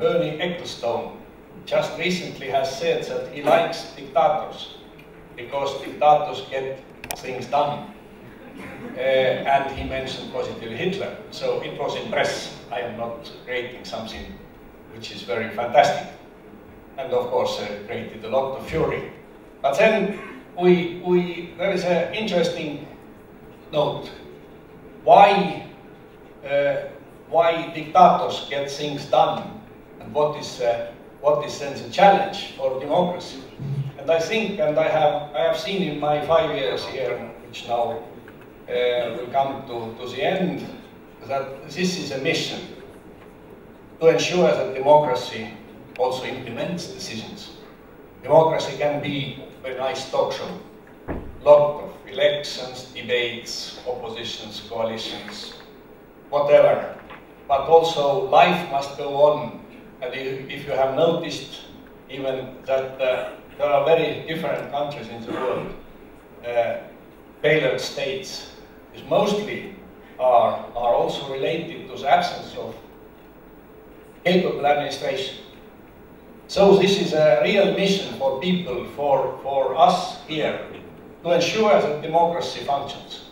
Bernie Ecclestone just recently has said that he likes dictators because dictators get things done. Uh, and he mentioned positively Hitler. So it was in press. I am not creating something which is very fantastic. And of course uh, created a lot of fury. But then we, we, there is an interesting note. Why, uh, why dictators get things done and what is, uh, what is then the challenge for democracy? And I think, and I have, I have seen in my five years here, which now uh, will come to, to the end, that this is a mission to ensure that democracy also implements decisions. Democracy can be a nice talk show, lot of elections, debates, oppositions, coalitions, whatever. But also life must go on. And if you have noticed even that uh, there are very different countries in the world, uh, failed states, is mostly are, are also related to the absence of capable administration. So this is a real mission for people, for, for us here, to ensure that democracy functions.